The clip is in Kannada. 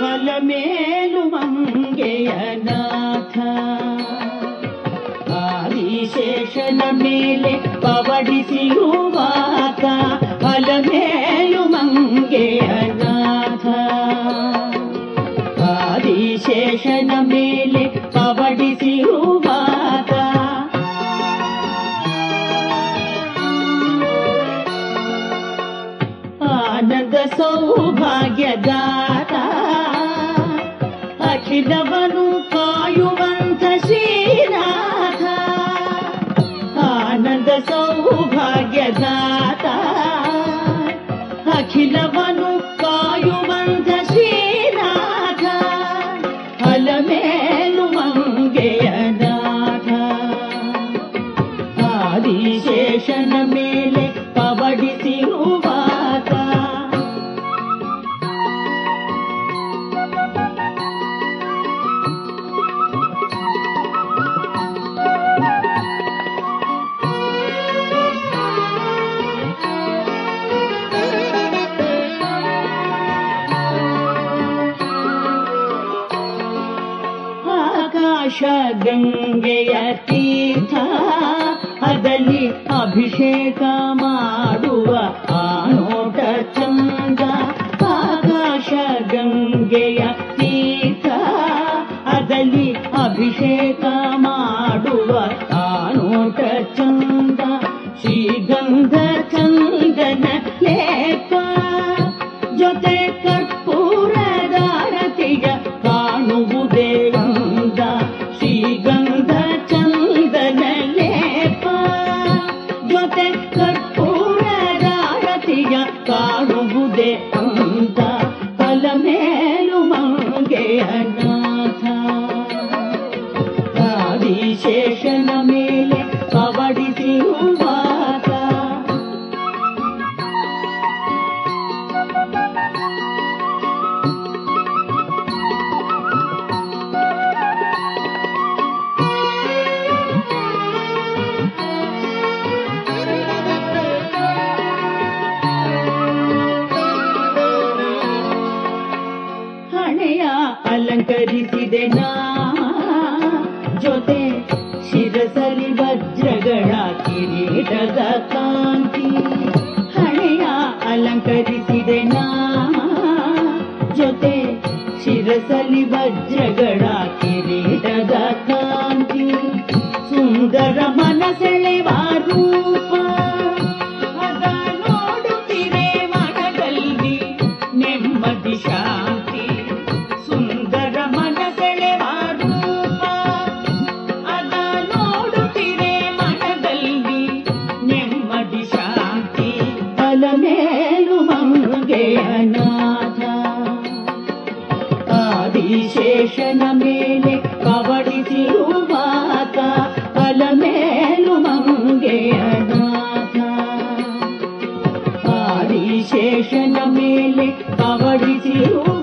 ಫಲಮೇಲು ಮಂಗೆಯ ನಾಥ ಆದಿಶೇಷನ ಮೇಲೆ ಪವಡಿಸಿರುವಾತ ಫಲಮೇಲು ಮಂಗೆಯ ಆದಿಶೇಷನ ಮೇಲೆ ಪವಡಿಸಿರುವಾತ ಆನಂದ ಸೌಭಾಗ್ಯದಾತ ಅಖಿಲವನು ಕಾಯುವಂತ ಶ್ರೀನಾಥ ಆನಂದ ಸೌಭಾಗ್ಯದಾತ ಅಖಿಲವನು ಗಂಗೆಯ ತೀರ್ಥ ಅದಲ್ಲಿ ಅಭಿಷೇಕ ಮಾಡುವ ಆ ನೋಟ ಚಂದ. ಆಕಾಶ ಗಂಗೆಯ ತೀರ್ಥ ಅದಲ್ಲಿ ಅಭಿಷೇಕ ಮಾಡುವ ಕರ್ಪೂರದಾರತಿಯ ಕಾಣುವುದೇ ಹಣೆಯ ಅಲಂಕರಿಸಿದೆ ನಾ. ಜೊತೆ ಶಿರಸಲಿ ವಜ್ರಗಳ ಕಿರೀಟದ ಕಾಂತಿ. ಹಣೆಯ ಅಲಂಕರಿಸಿದೆ ನಾ. ಜೊತೆ ಶಿರಸಲಿ ವಜ್ರಗಳ ಕಿರೀಟದ ಕಾಂತಿ. ಸುಂದರ ಮನಸೆಳೆವ ರೂಪ. ನೋಡುತ್ತಿರೆ ಮನದಲ್ಲಿ ನೆಮ್ಮದಿ ಶಾಂತಿ. ಫಲಮೇಲು ಮಂಗೆಯ ನಾಥ ಆದಿಶೇಷನ ಮೇಲೆ ಕವಡಿಸಿರುವ